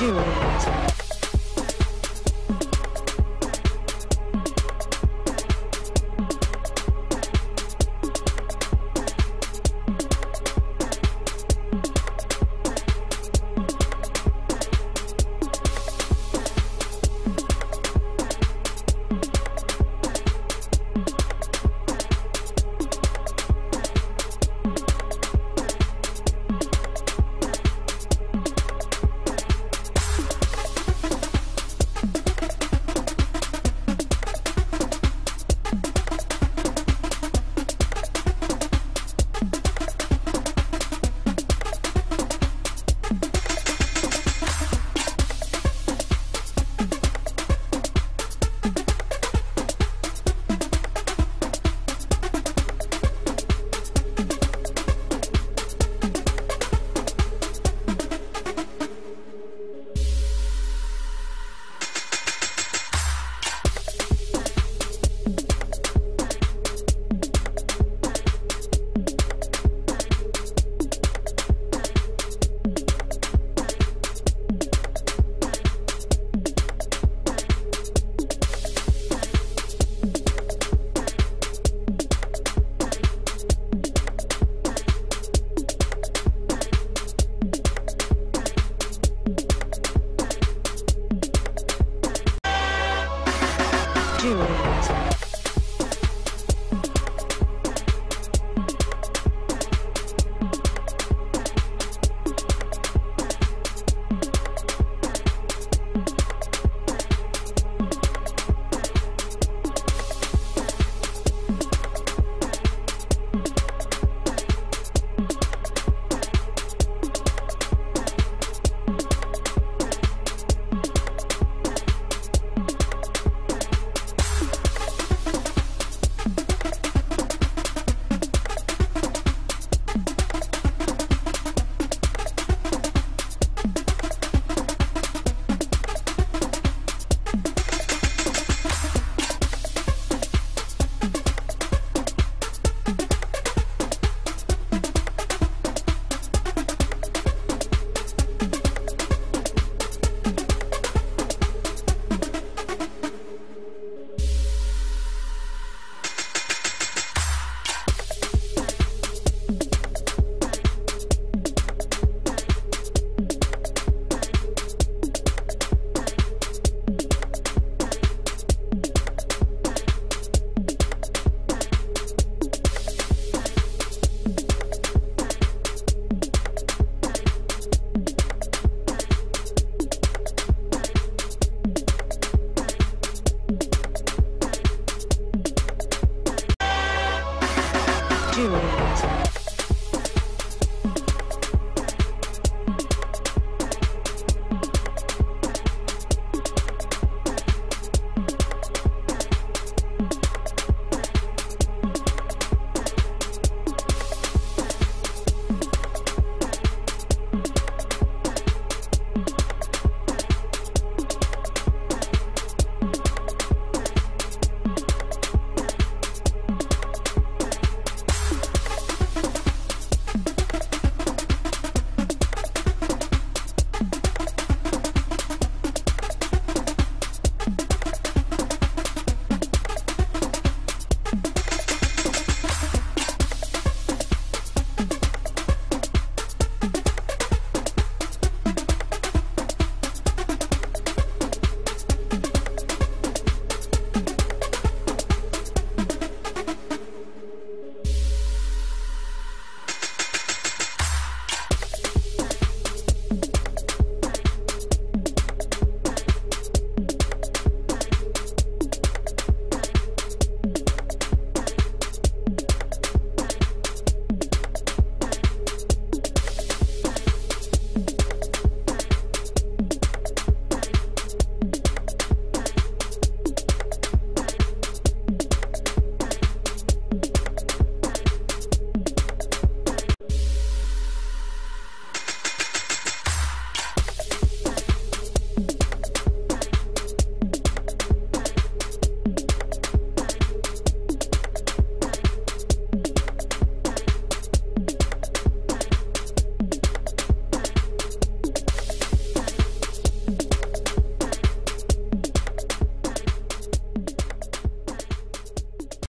Juliet. Juliet. Juliet.